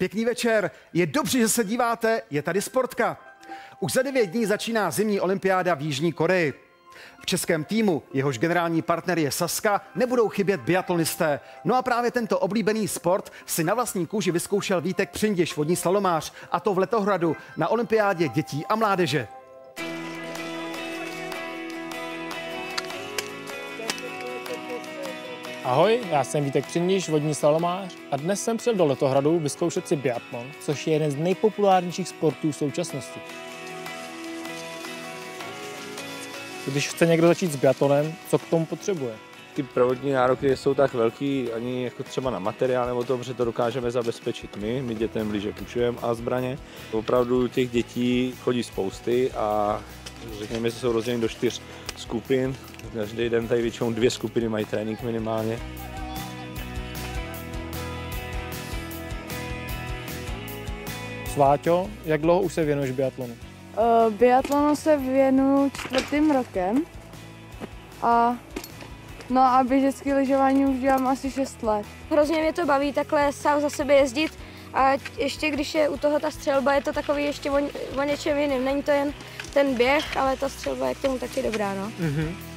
Pěkný večer, je dobře, že se díváte, je tady Sportka. Už za devět dní začíná zimní olympiáda v Jižní Koreji. V českém týmu, jehož generální partner je Saska, nebudou chybět biatlonisté. No a právě tento oblíbený sport si na vlastní kůži vyzkoušel Vítek Přindiš, vodní slalomář, a to v Letohradu na olympiádě dětí a mládeže. Ahoj, já jsem Vítek Přindiš, vodní slalomář a dnes jsem přijel do Letohradu vyzkoušet si biatlon, což je jeden z nejpopulárnějších sportů v současnosti. Když chce někdo začít s biatlonem, co k tomu potřebuje? Ty provodní nároky jsou tak velký ani jako třeba na materiál nebo to, že to dokážeme zabezpečit my, my dětem blíže půjčujeme a zbraně. Opravdu těch dětí chodí spousty a řekněme, že jsou rozděleny do čtyř skupin. Každý den tady většinou dvě skupiny mají trénink minimálně. Sváťo, jak dlouho už se věnuješ biatlonu? Uh, biatlonu se věnuju čtvrtým rokem a no a běžecký lyžování už dělám asi 6 let. Hrozně mě to baví takhle sám za sebe jezdit a ještě když je u toho ta střelba, je to takový ještě o, o něčem jiným. Není to jen ten běh, ale ta střelba je k tomu taky dobrá. No. Mm-hmm.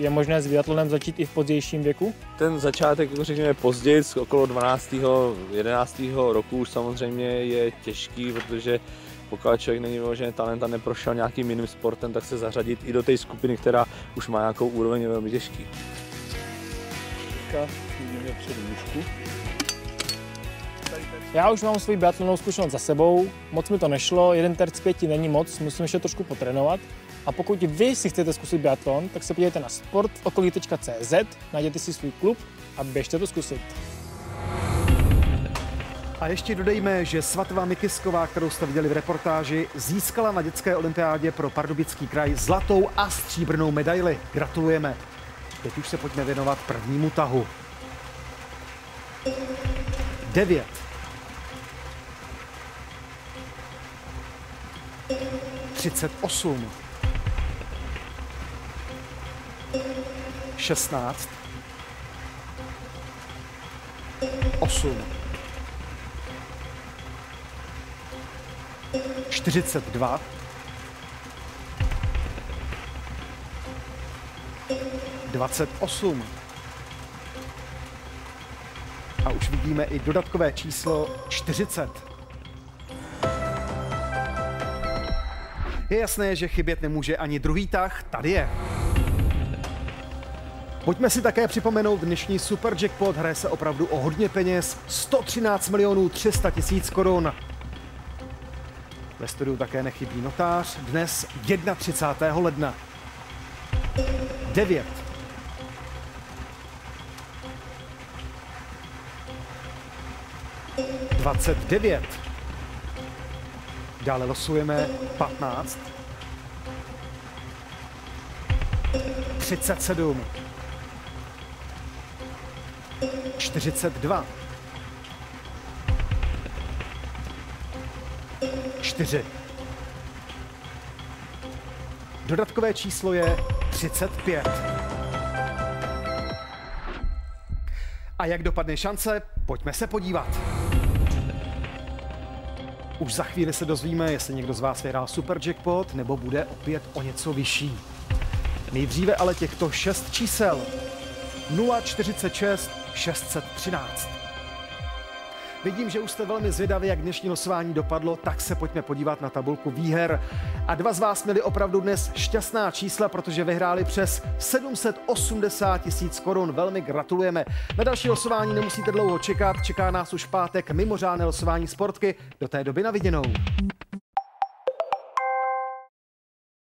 Je možné s biatlonem začít i v pozdějším věku? Ten začátek, jako řekněme později, okolo 12. 11. roku už samozřejmě je těžký, protože pokud člověk není vyložený talent a neprošel nějakým jiným sportem, tak se zařadit i do té skupiny, která už má nějakou úroveň, je velmi těžký. Já už mám svůj biatlonovou zkušenost za sebou, moc mi to nešlo, jeden terc pěti není moc, musím ještě trošku potrénovat. A pokud vy si chcete zkusit biatlon, tak se podívejte na sportokolí.cz, najděte si svůj klub a běžte to zkusit. A ještě dodejme, že Svatová Mikisková, kterou jste viděli v reportáži, získala na dětské olympiádě pro Pardubický kraj zlatou a stříbrnou medaili. Gratulujeme. Teď už se pojďme věnovat prvnímu tahu. 9. 38. 16. 8. 42. 28. A už vidíme i dodatkové číslo 40. Je jasné, že chybět nemůže ani druhý tah, tady je. Pojďme si také připomenout dnešní super jackpot. Hraje se opravdu o hodně peněz. 113 milionů 300 tisíc korun. Ve studiu také nechybí notář. Dnes 31. ledna. 9. 29. Dále losujeme 15. 37. 42. 4. Dodatkové číslo je 35. A jak dopadne šance? Pojďme se podívat. Už za chvíli se dozvíme, jestli někdo z vás vyhrál super jackpot nebo bude opět o něco vyšší. Nejdříve ale těchto šest čísel. 046 613. Vidím, že už jste velmi zvědaví, jak dnešní losování dopadlo, tak se pojďme podívat na tabulku výher. A dva z vás měli opravdu dnes šťastná čísla, protože vyhráli přes 780 tisíc korun. Velmi gratulujeme. Na další losování nemusíte dlouho čekat, čeká nás už pátek mimořádné losování sportky. Do té doby na viděnou.